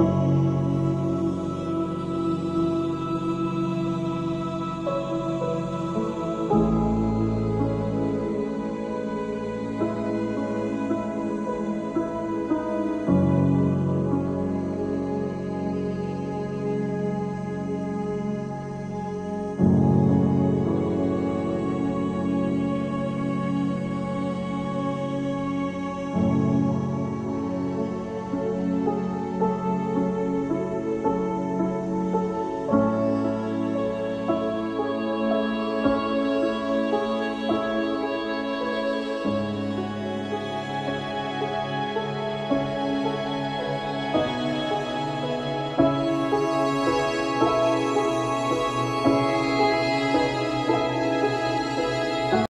you.